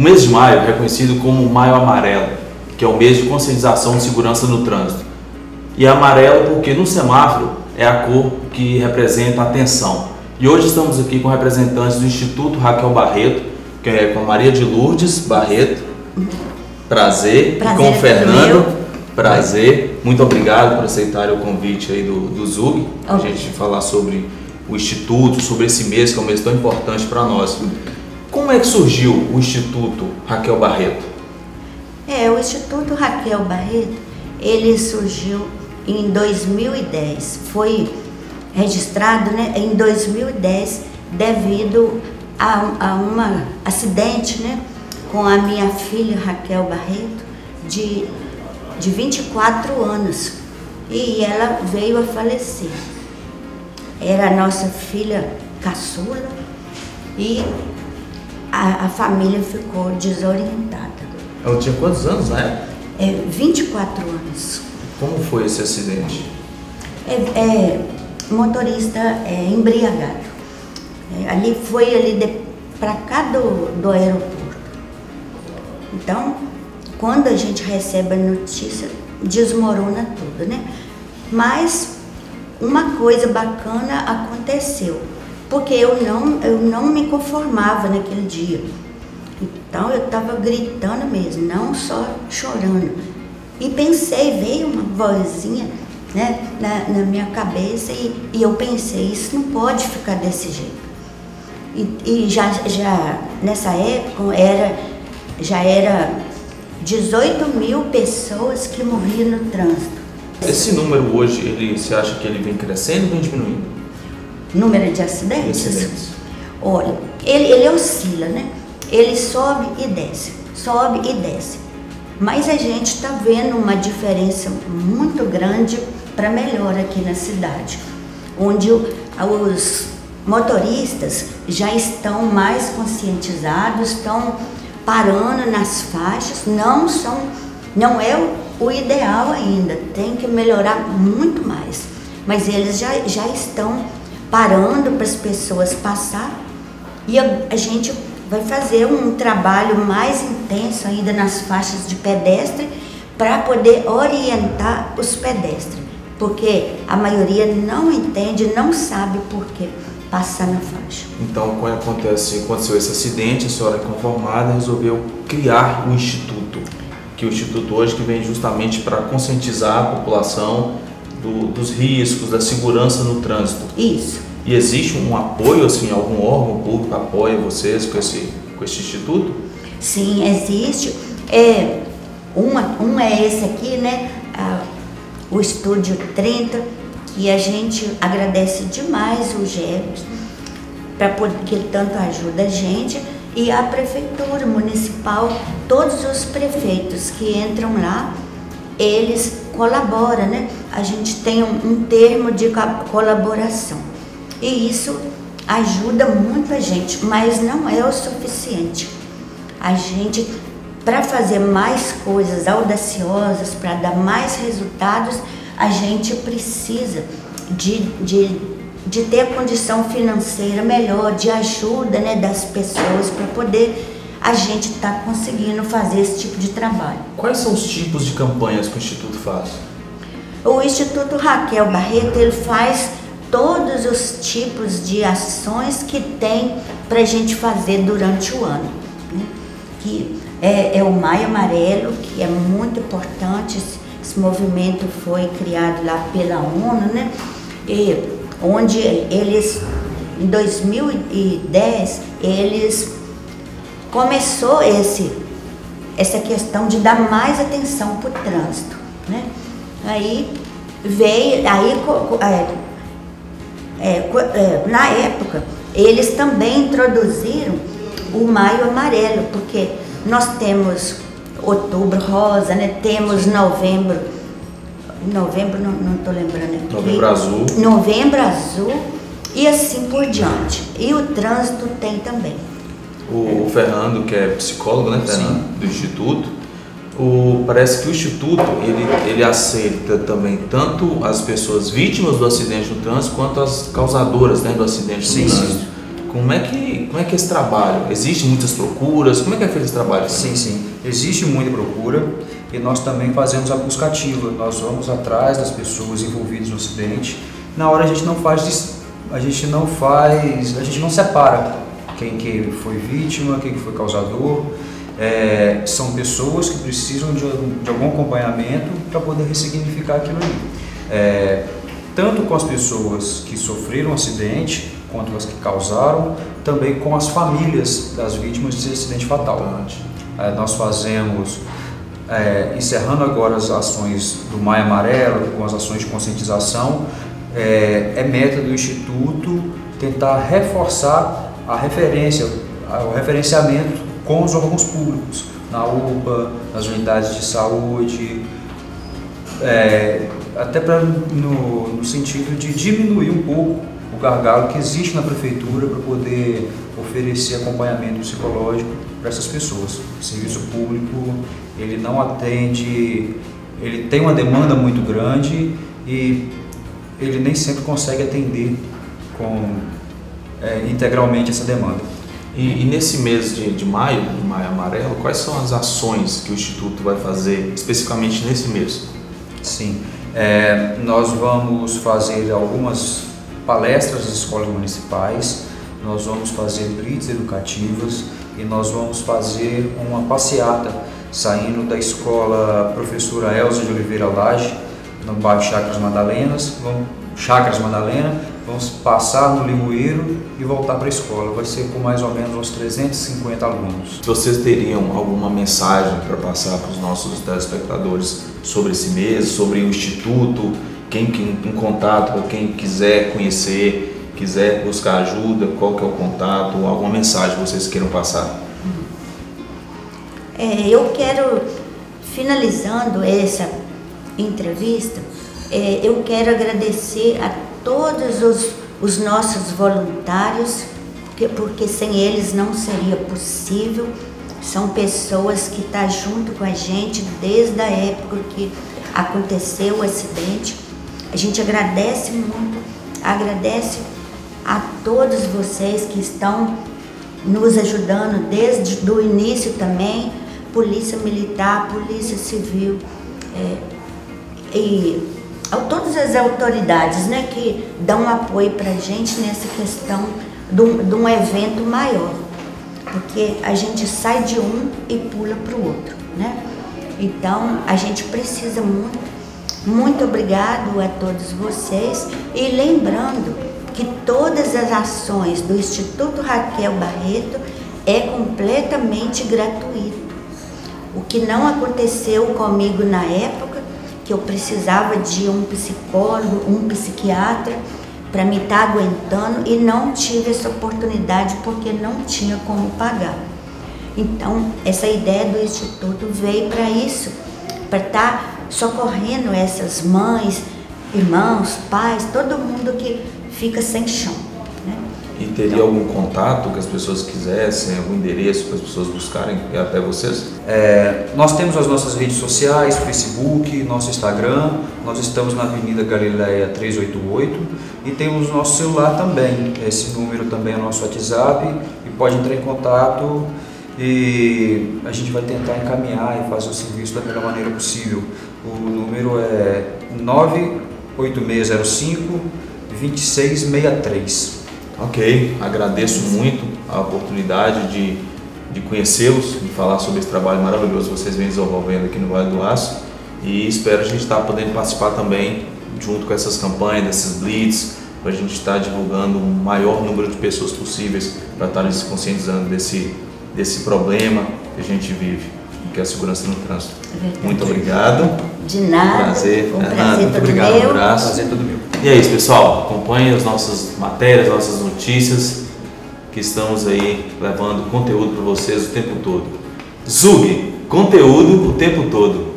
O mês de maio é reconhecido como Maio Amarelo, que é o mês de conscientização de segurança no trânsito. E é amarelo porque no semáforo é a cor que representa a atenção. E hoje estamos aqui com representantes do Instituto Raquel Barreto, que é com a Maria de Lourdes Barreto. Prazer. Prazer e com é o Fernando. meu. Prazer. Muito obrigado por aceitarem o convite aí do, do ZUG, a Ok. gente falar sobre o Instituto, sobre esse mês, que é um mês tão importante para nós. Como é que surgiu o Instituto Raquel Barreto? É, o Instituto Raquel Barreto, ele surgiu em 2010. Foi registrado né, em 2010 devido a, a um acidente né, com a minha filha Raquel Barreto, de, de 24 anos. E ela veio a falecer. Era a nossa filha caçula e a, a família ficou desorientada. Ela tinha quantos anos na época? É, 24 anos. Como foi esse acidente? É, é motorista é, embriagado. É, ali foi ali para cá do, do aeroporto. Então, quando a gente recebe a notícia, desmorona tudo, né? Mas uma coisa bacana aconteceu, porque eu não, eu não me conformava naquele dia. Então eu estava gritando mesmo, não só chorando. E pensei, veio uma vozinha né, na, na minha cabeça e, e eu pensei, isso não pode ficar desse jeito. E, e já, já nessa época era, já era 18 mil pessoas que morriam no trânsito. Esse número hoje, ele, você acha que ele vem crescendo ou vem diminuindo? Número de acidentes? Acidentes. Olha, ele, ele oscila, né? Ele sobe e desce, sobe e desce. Mas a gente está vendo uma diferença muito grande para melhor aqui na cidade, onde os motoristas já estão mais conscientizados, estão parando nas faixas, não são, não é o, o ideal ainda, tem que melhorar muito mais. Mas eles já, já estão parando para as pessoas passar. E a, a gente vai fazer um trabalho mais intenso ainda nas faixas de pedestre para poder orientar os pedestres, porque a maioria não entende, não sabe por que passar na faixa. Então, quando acontece, aconteceu esse acidente, a senhora inconformada resolveu criar o Instituto, que o Instituto hoje que vem justamente para conscientizar a população do- dos riscos, da segurança no trânsito. Isso. E existe um apoio, assim, algum órgão público apoia vocês com esse, com esse instituto? Sim, existe. É, uma, um é esse aqui, né? a- o Estúdio 30, que a gente agradece demais o Jefferson, para que ele tanto ajuda a gente, e a Prefeitura Municipal, todos os prefeitos que entram lá, eles colaboram, né? A gente tem um, um termo de co- colaboração. E isso ajuda muito a gente, mas não é o suficiente. A gente, para fazer mais coisas audaciosas, para dar mais resultados, a gente precisa de, de, de ter condição financeira melhor, de ajuda né, das pessoas para poder a gente estar conseguindo fazer esse tipo de trabalho. Quais são os tipos de campanhas que o Instituto faz? O Instituto Raquel Barreto ele faz todos os tipos de ações que tem para a gente fazer durante o ano. né? Que é, é o Maio Amarelo, que é muito importante. Esse, esse movimento foi criado lá pela ONU, né? E onde eles, em 2010, eles começou esse essa questão de dar mais atenção para o trânsito, né? Aí veio, aí é, é, é, na época eles também introduziram o maio amarelo, porque nós temos outubro rosa, né? Temos novembro, novembro não, tô lembrando aqui. Novembro azul. Novembro azul e assim por diante. E o trânsito tem também. O Fernando, que é psicólogo, né, Fernando, do Instituto, o, parece que o Instituto, ele, ele aceita também tanto as pessoas vítimas do acidente no trânsito, quanto as causadoras né, do acidente Sim, no sim. trânsito. Como é que, como é que é esse trabalho? Existem muitas procuras? Como é que é feito esse trabalho? Sim, sim. Existe muita procura e nós também fazemos a busca ativa. Nós vamos atrás das pessoas envolvidas no acidente. Na hora a gente não faz, a gente não faz, a gente não separa quem que foi vítima, quem que foi causador. É, são pessoas que precisam de, de algum acompanhamento para poder ressignificar aquilo ali. É, tanto com as pessoas que sofreram o acidente, quanto as que causaram, também com as famílias das vítimas desse acidente fatal. É, nós fazemos, é, encerrando agora as ações do Maio Amarelo, com as ações de conscientização, é, é meta do Instituto tentar reforçar a referência, o referenciamento com os órgãos públicos, na UPA, nas unidades de saúde, é, até para no, no sentido de diminuir um pouco o gargalo que existe na prefeitura para poder oferecer acompanhamento psicológico para essas pessoas. O serviço público ele não atende, ele tem uma demanda muito grande e ele nem sempre consegue atender com é, integralmente essa demanda. E, e, nesse mês de, de maio, de maio amarelo, quais são as ações que o Instituto vai fazer especificamente nesse mês? Sim, é, nós vamos fazer algumas palestras nas escolas municipais, nós vamos fazer blitz educativas e nós vamos fazer uma passeata saindo da escola professora Elza de Oliveira Lage, no bairro Chacras Madalenas, vamos, Chacras Madalena, vamos passar no Limoeiro e voltar para a escola. Vai ser com mais ou menos uns 350 alunos. Vocês teriam alguma mensagem para passar para os nossos telespectadores sobre esse mês, sobre o Instituto, quem, em contato, para quem quiser conhecer, quiser buscar ajuda, qual que é o contato, alguma mensagem que vocês queiram passar? É, eu quero, finalizando essa entrevista, é, eu quero agradecer a todos os, os nossos voluntários, porque, porque sem eles não seria possível. São pessoas que estão tá junto com a gente desde a época que aconteceu o acidente. A gente agradece muito, agradece a todos vocês que estão nos ajudando desde o início também, Polícia Militar, Polícia Civil, é, e a todas as autoridades né, que dão apoio para a gente nessa questão de um, evento maior. Porque a gente sai de um e pula para o outro. Né? Então a gente precisa muito. Muito obrigado a todos vocês e lembrando que todas as ações do Instituto Raquel Barreto é completamente gratuito. O que não aconteceu comigo na época que eu precisava de um psicólogo, um psiquiatra para me estar tá aguentando e não tive essa oportunidade porque não tinha como pagar. Então, essa ideia do Instituto veio para isso, para estar tá socorrendo essas mães, irmãos, pais, todo mundo que fica sem chão. E teria algum contato que as pessoas quisessem, algum endereço para as pessoas buscarem até vocês? É, nós temos as nossas redes sociais, Facebook, nosso Instagram, nós estamos na Avenida Galileia 388 e temos nosso celular também. Esse número também é nosso WhatsApp e pode entrar em contato e a gente vai tentar encaminhar e fazer o serviço da melhor maneira possível. O número é 98605 2663. Ok, agradeço muito a oportunidade de, de conhecê-los, de falar sobre esse trabalho maravilhoso que vocês vêm desenvolvendo aqui no Vale do Aço. E espero a gente estar podendo participar também junto com essas campanhas, desses blitz, para a gente estar divulgando o maior número de pessoas possíveis para estarem se conscientizando desse, desse problema que a gente vive, que é a segurança no trânsito. É muito obrigado. De nada. Prazer. Um prazer muito obrigado. Meu. Um abraço. Prazer todo meu. E é isso, pessoal. Acompanhe as nossas matérias, nossas notícias, que estamos aí levando conteúdo para vocês o tempo todo. Zug, conteúdo o tempo todo.